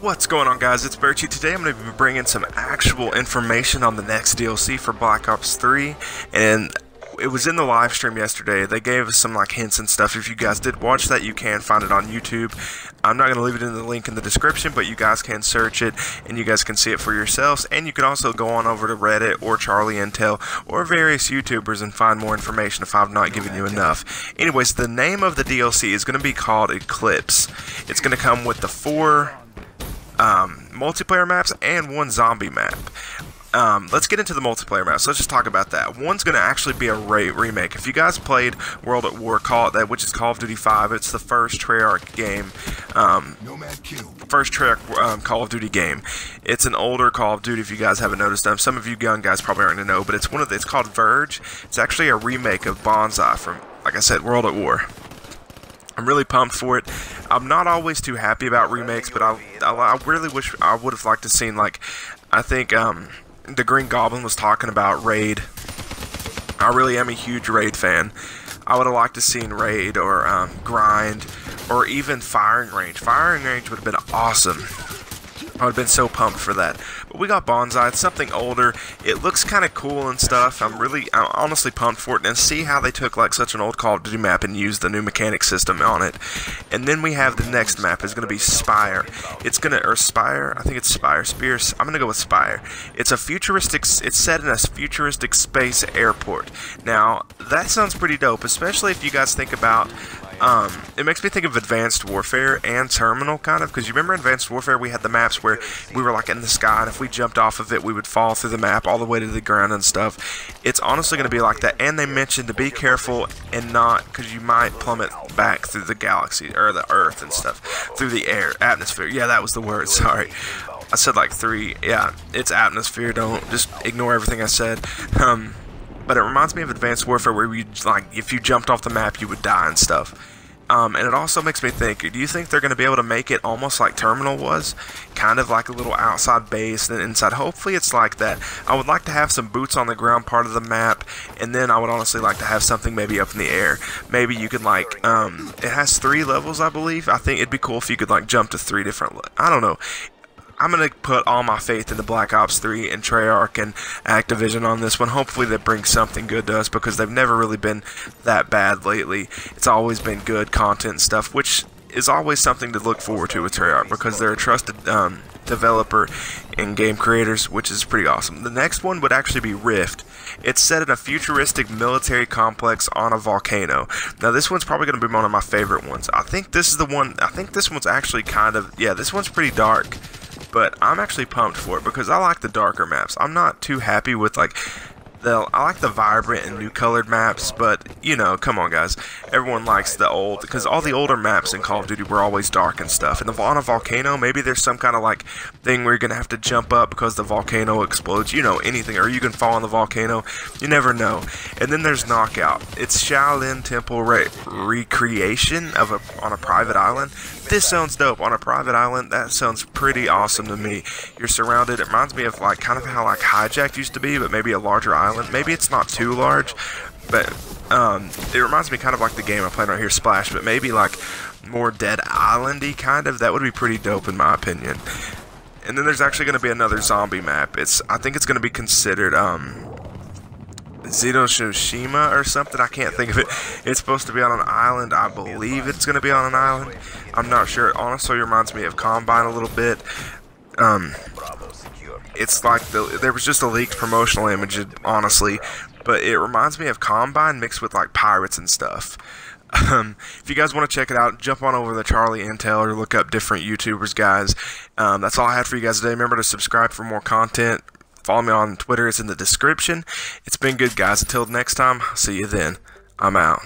What's going on guys, it's Burchy. Today I'm going to be bringing some actual information on the next DLC for Black Ops 3 and it was in the live stream yesterday. They gave us some like hints and stuff. If you guys did watch that, you can find it on YouTube. I'm not going to leave it in the link in the description, but you guys can search it and you guys can see it for yourselves. And you can also go on over to Reddit or Charlie Intel or various YouTubers and find more information if I've not given you enough. Anyways, the name of the DLC is going to be called Eclipse. It's going to come with the four um, multiplayer maps and one zombie map. Um, let's get into the multiplayer maps. Let's just talk about that. One's going to actually be a re remake. If you guys played World at War, call that, which is Call of Duty 5, it's the first Treyarch game. Um, first Treyarch um, Call of Duty game. It's an older Call of Duty. If you guys haven't noticed, them, some of you young guys probably aren't going to know, but it's one of the, it's called Verge. It's actually a remake of Banzai from, like I said, World at War. I'm really pumped for it. I'm not always too happy about remakes, but I, I, I really wish I would have liked to seen like I think um, the Green Goblin was talking about Raid. I really am a huge Raid fan. I would have liked to seen Raid or um, Grind or even Firing Range. Firing Range would have been awesome. I would have been so pumped for that. But we got Banzai. It's something older. It looks kind of cool and stuff. I'm really, I'm honestly pumped for it. And see how they took like such an old Call of Duty map and used the new mechanic system on it. And then we have the next map is going to be Spire. It's going to, or Spire, I think it's Spire. Spears, I'm going to go with Spire. It's a futuristic, it's set in a futuristic space airport. Now, that sounds pretty dope, especially if you guys think about um, it makes me think of Advanced Warfare and Terminal, kind of, because you remember Advanced Warfare, we had the maps where we were like in the sky, and if we jumped off of it, we would fall through the map all the way to the ground and stuff. It's honestly going to be like that, and they mentioned to be careful and not, because you might plummet back through the galaxy, or the Earth and stuff, through the air, atmosphere. Yeah, that was the word, sorry. I said like three, yeah, it's atmosphere, don't, just ignore everything I said. Um, but it reminds me of Advanced Warfare where you like if you jumped off the map you would die and stuff. Um, and it also makes me think, do you think they're going to be able to make it almost like Terminal was? Kind of like a little outside base and inside. Hopefully it's like that. I would like to have some boots on the ground part of the map, and then I would honestly like to have something maybe up in the air. Maybe you could like, um, it has three levels, I believe. I think it'd be cool if you could like jump to three different, I don't know. I'm going to put all my faith into Black Ops 3 and Treyarch and Activision on this one. Hopefully they bring something good to us because they've never really been that bad lately. It's always been good content and stuff, which is always something to look forward to with Treyarch because they're a trusted um, developer and game creators, which is pretty awesome. The next one would actually be Rift. It's set in a futuristic military complex on a volcano. Now this one's probably going to be one of my favorite ones. I think this is the one, I think this one's actually kind of, yeah, this one's pretty dark but I'm actually pumped for it because I like the darker maps. I'm not too happy with like the I like the vibrant and new colored maps, but you know, come on guys, everyone likes the old because all the older maps in Call of Duty were always dark and stuff. And the on a volcano, maybe there's some kind of like thing where you're gonna have to jump up because the volcano explodes. You know, anything, or you can fall on the volcano. You never know. And then there's Knockout. It's Shaolin Temple re recreation of a on a private island. This sounds dope on a private island. That sounds pretty awesome to me. You're surrounded. It reminds me of like kind of how like Hijacked used to be, but maybe a larger island. Maybe it's not too large, but um, it reminds me kind of like the game I'm playing right here, Splash, but maybe like more Dead Islandy kind of. That would be pretty dope in my opinion. And then there's actually going to be another zombie map. It's I think it's going to be considered um, Zenoshima or something. I can't think of it. It's supposed to be on an island. I believe it's going to be on an island. I'm not sure. It honestly reminds me of Combine a little bit. Um, it's like the, there was just a leaked promotional image, honestly, but it reminds me of Combine mixed with like pirates and stuff. Um, if you guys want to check it out, jump on over to Charlie Intel or look up different YouTubers, guys. Um, that's all I had for you guys today. Remember to subscribe for more content. Follow me on Twitter, it's in the description. It's been good, guys. Until next time, see you then. I'm out.